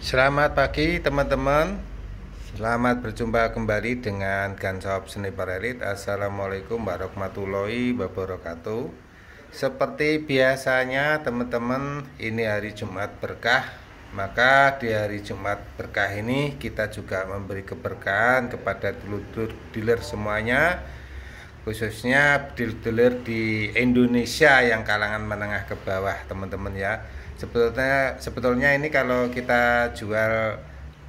Selamat pagi teman-teman. Selamat berjumpa kembali dengan Ganshop Sniper Elite Assalamualaikum warahmatullahi wabarakatuh. Seperti biasanya teman-teman Ini hari Jumat berkah. Maka di hari Jumat berkah ini Kita juga memberi keberkahan kepada dealer semuanya. Khususnya dealer-dealer di Indonesia yang kalangan menengah ke bawah teman-teman ya sebetulnya sebetulnya ini kalau kita jual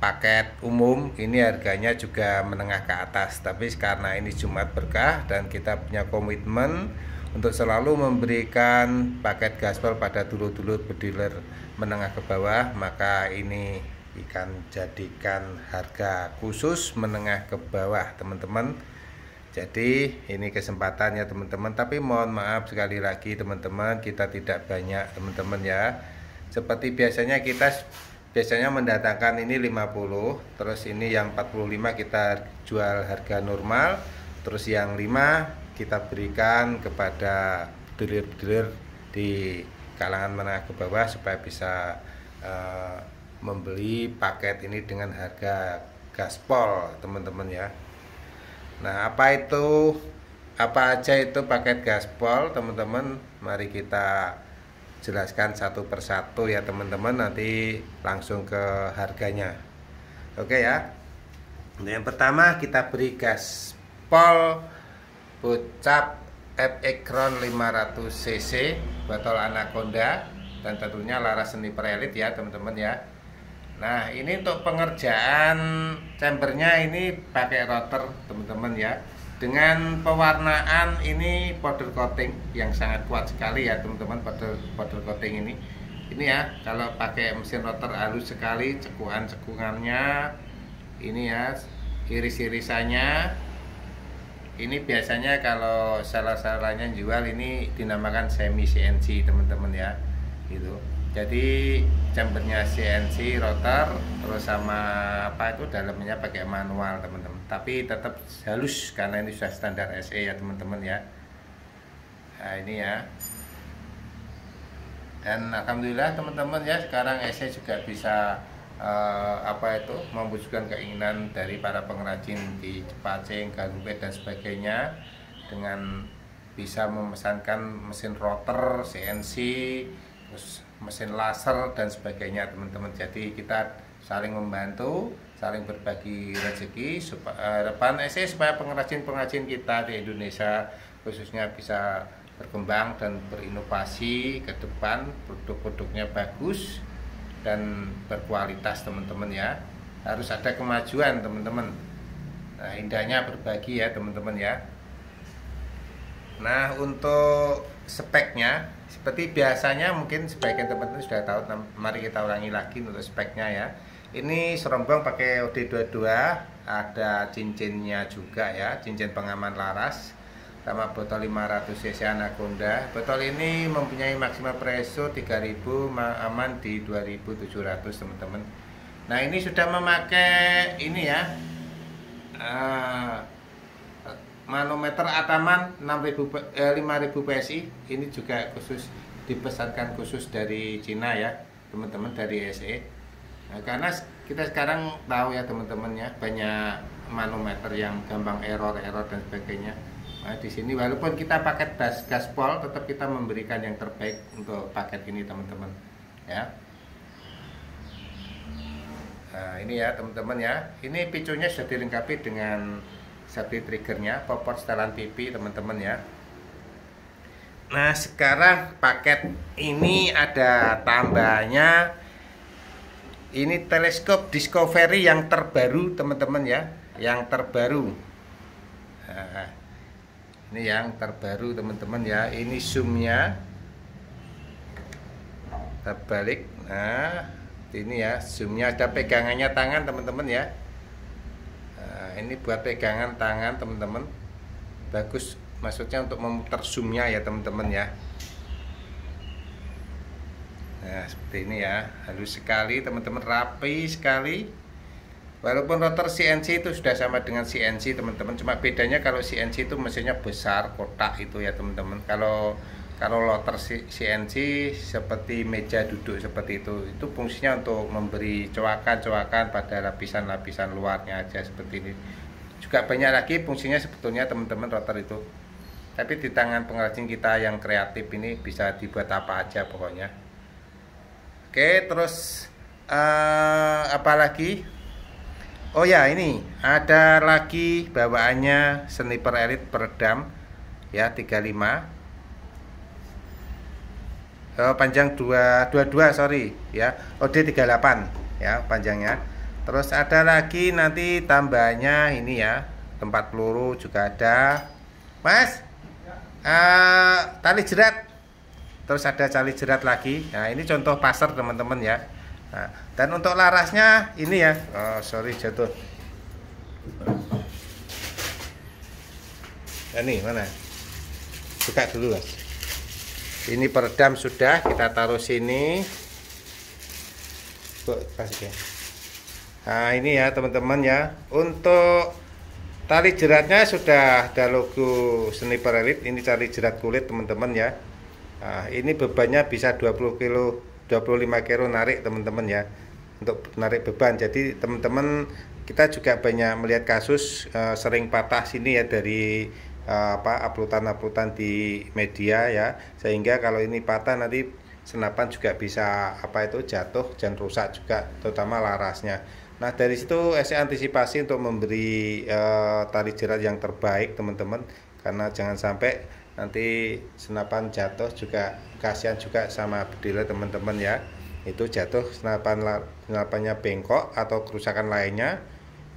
paket umum ini harganya juga menengah ke atas. Tapi karena ini Jumat berkah dan kita punya komitmen untuk selalu memberikan paket gaspol pada dulur-dulur bediler menengah ke bawah maka ini ikan jadikan harga khusus menengah ke bawah teman-teman. Jadi ini kesempatannya teman-teman. Tapi mohon maaf sekali lagi teman-teman kita tidak banyak teman-teman ya seperti biasanya kita biasanya mendatangkan ini 50 terus ini yang 45 kita jual harga normal terus yang 5 kita berikan kepada dealer-dealer di kalangan menengah ke bawah supaya bisa uh, membeli paket ini dengan harga gaspol teman-teman ya. Nah apa itu apa aja itu paket gaspol teman-teman? Mari kita jelaskan satu persatu ya teman-teman nanti langsung ke harganya. Oke ya. Nah, yang pertama kita beri gas pol bocap FX 500 cc botol anaconda dan tentunya laras seni perelit ya teman-teman ya. Nah ini untuk pengerjaan chambernya ini pakai rotor teman-teman ya dengan pewarnaan ini powder coating yang sangat kuat sekali ya teman-teman powder powder coating ini. Ini ya kalau pakai mesin rotor halus sekali cekuan-cekungannya ini ya iris-irisannya. Ini biasanya kalau salah-salahnya jual ini dinamakan semi CNC teman-teman ya gitu jadi chambernya CNC rotor terus sama apa itu dalamnya pakai manual teman-teman. Tapi tetap halus karena ini sudah standar SE ya teman-teman ya. Nah ini ya. Dan alhamdulillah teman-teman ya sekarang SE juga bisa uh, apa itu mewujudkan keinginan dari para pengrajin di Cepacing, Galumpet dan sebagainya dengan bisa memesankan mesin rotor, CNC, terus mesin laser dan sebagainya teman-teman. Jadi kita saling membantu saling berbagi rezeki supaya depan SE supaya pengrajin-pengrajin kita di Indonesia khususnya bisa berkembang dan berinovasi ke depan produk-produknya bagus dan berkualitas teman-teman ya. Harus ada kemajuan teman-teman. Nah indahnya berbagi ya teman-teman ya nah untuk speknya seperti biasanya mungkin sebagian teman-teman sudah tahu mari kita ulangi lagi untuk speknya ya. Ini serombong pakai OD22 ada cincinnya juga ya cincin pengaman laras sama botol 500 cc anaconda. Botol ini mempunyai maksimal preso 3000 aman di 2700 teman-teman. Nah ini sudah memakai ini ya uh, manometer Ataman 6000 eh, 5000 PSI ini juga khusus dipesankan khusus dari Cina ya teman-teman dari SE nah, karena kita sekarang tahu ya teman-teman ya banyak manometer yang gampang error error dan sebagainya. Nah, di sini walaupun kita paket gas gaspol tetap kita memberikan yang terbaik untuk paket ini teman-teman ya. Nah ini ya teman-teman ya. Ini picunya sudah dilengkapi dengan safety triggernya popor setelan pipi teman-teman ya. Nah sekarang paket ini ada tambahnya. Ini teleskop discovery yang terbaru teman-teman ya. Yang terbaru. Nah, ini yang terbaru teman-teman ya. Ini zoomnya. Terbalik. Nah ini ya zoomnya. Ada pegangannya tangan teman-teman ya ini buat pegangan tangan teman-teman. Bagus maksudnya untuk memutar zoomnya ya teman-teman ya. Nah seperti ini ya. Halus sekali teman-teman. Rapi sekali. Walaupun rotor CNC itu sudah sama dengan CNC teman-teman. Cuma bedanya kalau CNC itu mesinnya besar kotak itu ya teman-teman. Kalau kalau loter CNC seperti meja duduk seperti itu itu fungsinya untuk memberi coakan-coakan pada lapisan-lapisan luarnya aja seperti ini. Juga banyak lagi fungsinya sebetulnya teman-teman rotor itu. Tapi di tangan pengrajin kita yang kreatif ini bisa dibuat apa aja pokoknya. Oke terus uh, apa lagi? Oh ya ini. Ada lagi bawaannya sniper elite peredam ya 35 oh, panjang 2 22 sorry ya. OD 38 ya panjangnya. Terus ada lagi nanti tambahnya ini ya tempat peluru juga ada. Mas uh, tali jerat. Terus ada tali jerat lagi. Nah ini contoh pasar teman-teman ya. Nah, dan untuk larasnya ini ya. Oh, sorry jatuh. Ini mana? Buka dulu mas ini peredam sudah kita taruh sini. Nah ini ya teman-teman ya. Untuk tali jeratnya sudah ada logo sniper elite ini tali jerat kulit teman-teman ya. Nah, ini bebannya bisa 20 kilo 25 kilo narik teman-teman ya. Untuk narik beban. Jadi teman-teman kita juga banyak melihat kasus uh, sering patah sini ya dari apa uploadan-uploadan di media ya. Sehingga kalau ini patah nanti senapan juga bisa apa itu jatuh dan rusak juga terutama larasnya. Nah dari situ saya antisipasi untuk memberi uh, tali jerat yang terbaik teman-teman. Karena jangan sampai nanti senapan jatuh juga kasihan juga sama bedil teman-teman ya. Itu jatuh senapan senapannya bengkok atau kerusakan lainnya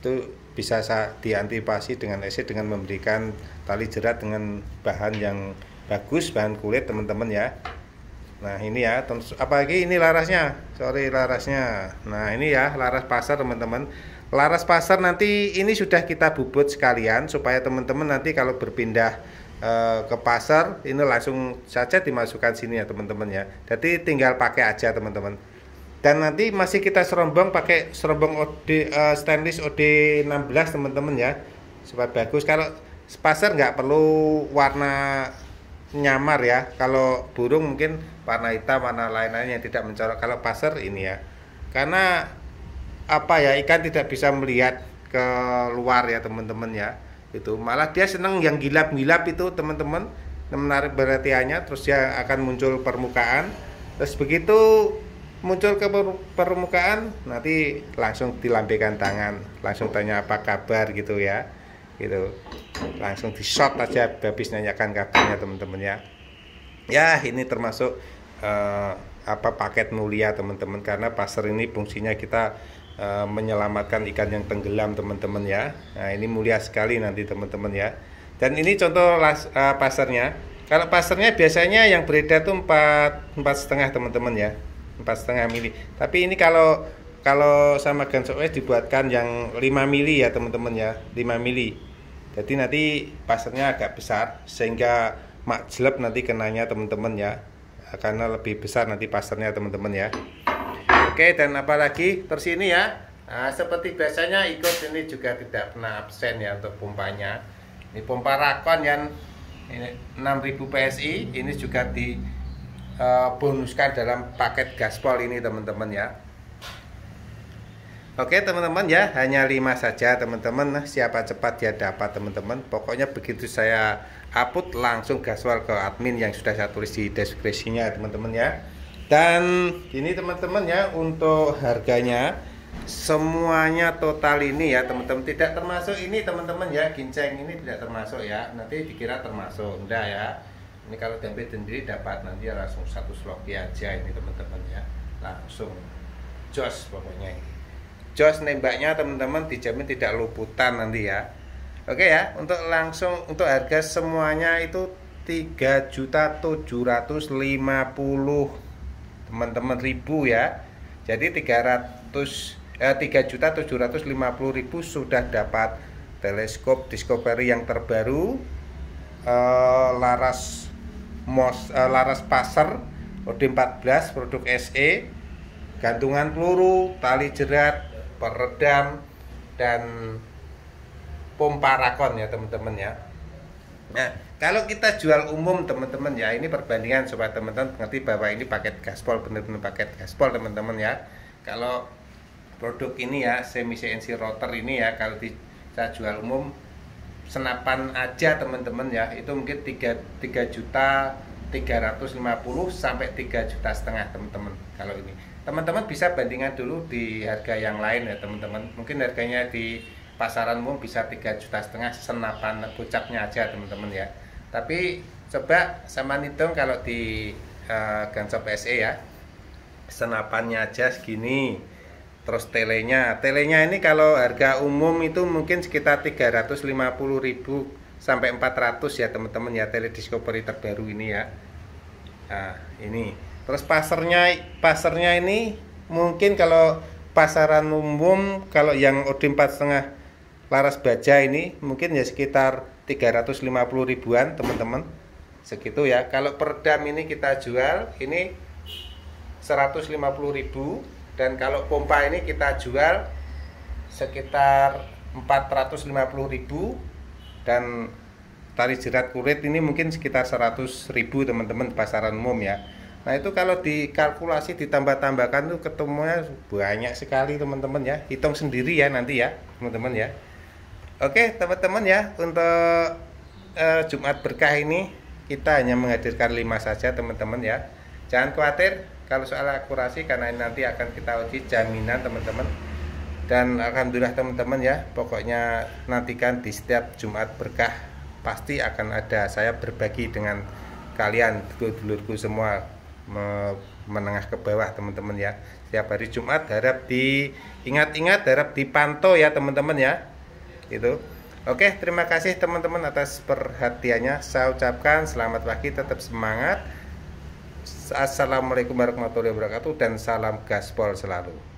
itu bisa diantisipasi dengan EC dengan memberikan tali jerat dengan bahan yang bagus bahan kulit teman-teman ya. Nah ini ya apalagi ini larasnya. Sorry larasnya. Nah ini ya laras pasar teman-teman. Laras pasar nanti ini sudah kita bubut sekalian supaya teman-teman nanti kalau berpindah e, ke pasar ini langsung saja dimasukkan sini ya teman-teman ya. Jadi tinggal pakai aja teman-teman dan nanti masih kita serombong pakai serombong OD uh, stainless OD 16 teman-teman ya. Supaya bagus. Kalau spacer nggak perlu warna nyamar ya. Kalau burung mungkin warna hitam warna lain-lain yang tidak mencolok. Kalau pasar ini ya. Karena apa ya ikan tidak bisa melihat ke luar ya teman-teman ya. Itu. Malah dia seneng yang gilap-gilap itu teman-teman. Menarik perhatiannya terus dia akan muncul permukaan. Terus begitu muncul ke permukaan nanti langsung dilambaikan tangan langsung tanya apa kabar gitu ya gitu. Langsung di shot aja habis nanyakan kabarnya teman-teman ya ya ini termasuk uh, apa paket mulia teman-teman karena pasar ini fungsinya kita uh, menyelamatkan ikan yang tenggelam teman-teman ya. Nah ini mulia sekali nanti teman-teman ya. Dan ini contoh las, uh, pasarnya. Kalau pasarnya biasanya yang beredar tuh empat empat setengah teman-teman ya empat setengah mili. Tapi ini kalau kalau sama OS dibuatkan yang 5 mili ya teman-teman ya. 5 mili. Jadi nanti pasarnya agak besar sehingga mak jelek nanti kenanya teman-teman ya. Karena lebih besar nanti pasarnya teman-teman ya. Oke dan apalagi terus ini ya. Nah, seperti biasanya ikut ini juga tidak pernah absen ya untuk pompanya. Ini pompa rakon yang ini 6000 PSI ini juga di uh, bonuskan dalam paket gaspol ini teman-teman ya. Oke teman-teman ya. Hanya lima saja teman-teman. Siapa cepat dia dapat teman-teman. Pokoknya begitu saya upload langsung gaspol ke admin yang sudah saya tulis di deskripsinya teman-teman ya. Dan ini teman-teman ya untuk harganya semuanya total ini ya teman-teman. Tidak termasuk ini teman-teman ya. Ginceng ini tidak termasuk ya. Nanti dikira termasuk. Enggak ya ini kalau tempe sendiri dapat nanti langsung satu sloki aja ini teman-teman ya. Langsung. Jos pokoknya ini. Jos nembaknya teman-teman dijamin tidak luputan nanti ya. Oke ya untuk langsung untuk harga semuanya itu 3.750 teman-teman ribu ya. Jadi 300 eh, 3.750.000 sudah dapat teleskop Discovery yang terbaru eh, laras Mos, uh, Laras Pasar OD14 produk SE gantungan peluru tali jerat peredam dan pompa rakon ya teman-teman ya Nah, kalau kita jual umum teman-teman ya, ini perbandingan supaya teman-teman mengerti bahwa ini paket gaspol benar-benar paket gaspol teman-teman ya. Kalau produk ini ya semi CNC rotor ini ya kalau kita jual umum senapan aja teman-teman ya. Itu mungkin 3 3 juta 350 sampai 3 juta setengah teman-teman kalau ini. Teman-teman bisa bandingkan dulu di harga yang lain ya teman-teman. Mungkin harganya di pasaran umum bisa 3 juta setengah senapan gocapnya aja teman-teman ya. Tapi coba sama hitung kalau di uh, Gansop SE ya. Senapannya aja segini terus telenya. Telenya ini kalau harga umum itu mungkin sekitar 350.000 sampai 400 ya teman-teman ya tele discovery terbaru ini ya. Nah ini. Terus pasarnya pasarnya ini mungkin kalau pasaran umum kalau yang OD 4,5 laras baja ini mungkin ya sekitar 350 ribuan teman-teman. Segitu ya. Kalau perdam ini kita jual ini 150 ribu dan kalau pompa ini kita jual sekitar 450 ribu dan tali jerat kulit ini mungkin sekitar 100 ribu teman-teman pasaran umum ya. Nah itu kalau dikalkulasi ditambah-tambahkan tuh ketemunya banyak sekali teman-teman ya. Hitung sendiri ya nanti ya teman-teman ya. Oke teman-teman ya untuk uh, Jumat berkah ini kita hanya menghadirkan lima saja teman-teman ya. Jangan khawatir kalau soal akurasi karena nanti akan kita uji jaminan teman-teman. Dan alhamdulillah teman-teman ya, pokoknya nantikan di setiap Jumat berkah pasti akan ada saya berbagi dengan kalian dulurku semua menengah ke bawah teman-teman ya. Setiap hari Jumat harap diingat-ingat, harap dipantau ya teman-teman ya itu Oke, terima kasih teman-teman atas perhatiannya. Saya ucapkan selamat pagi, tetap semangat. Assalamualaikum warahmatullahi wabarakatuh dan salam gaspol selalu.